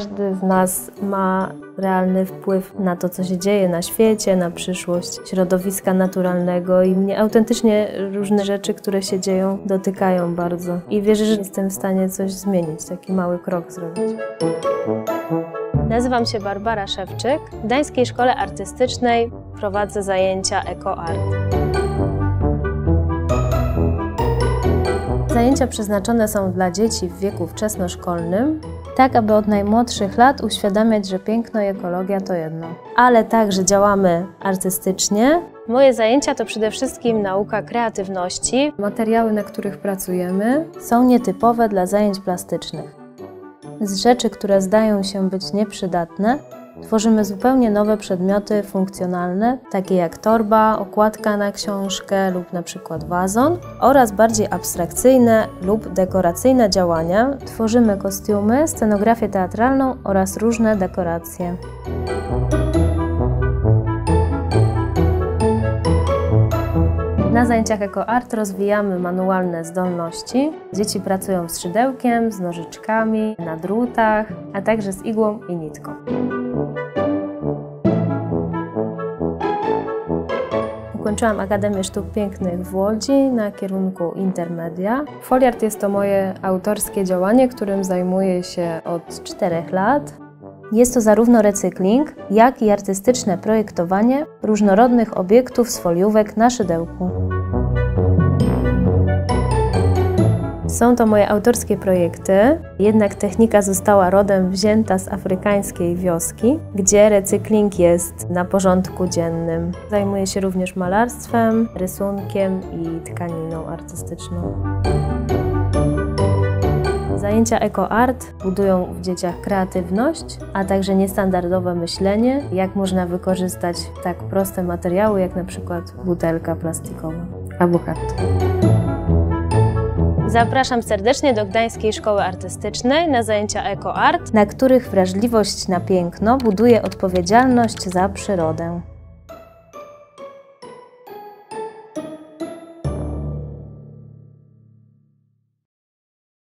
każdy z nas ma realny wpływ na to, co się dzieje na świecie, na przyszłość środowiska naturalnego i mnie autentycznie różne rzeczy, które się dzieją, dotykają bardzo. I wierzę, że jestem w stanie coś zmienić, taki mały krok zrobić. Nazywam się Barbara Szewczyk. W Gdańskiej Szkole Artystycznej prowadzę zajęcia Eco Art. Zajęcia przeznaczone są dla dzieci w wieku wczesnoszkolnym, tak aby od najmłodszych lat uświadamiać, że piękno i ekologia to jedno. Ale także działamy artystycznie. Moje zajęcia to przede wszystkim nauka kreatywności. Materiały, na których pracujemy, są nietypowe dla zajęć plastycznych. Z rzeczy, które zdają się być nieprzydatne, Tworzymy zupełnie nowe przedmioty funkcjonalne, takie jak torba, okładka na książkę lub na przykład wazon oraz bardziej abstrakcyjne lub dekoracyjne działania. Tworzymy kostiumy, scenografię teatralną oraz różne dekoracje. Na zajęciach EcoArt rozwijamy manualne zdolności. Dzieci pracują z szydełkiem, z nożyczkami, na drutach, a także z igłą i nitką. Ukończyłam Akademię Sztuk Pięknych w Łodzi na kierunku Intermedia. Foliart jest to moje autorskie działanie, którym zajmuję się od czterech lat. Jest to zarówno recykling, jak i artystyczne projektowanie różnorodnych obiektów z foliówek na szydełku. Są to moje autorskie projekty, jednak technika została rodem wzięta z afrykańskiej wioski, gdzie recykling jest na porządku dziennym. Zajmuję się również malarstwem, rysunkiem i tkaniną artystyczną. Zajęcia EcoArt budują w dzieciach kreatywność, a także niestandardowe myślenie, jak można wykorzystać tak proste materiały, jak na przykład butelka plastikowa albo karton. Zapraszam serdecznie do Gdańskiej Szkoły Artystycznej na zajęcia EcoArt, na których wrażliwość na piękno buduje odpowiedzialność za przyrodę.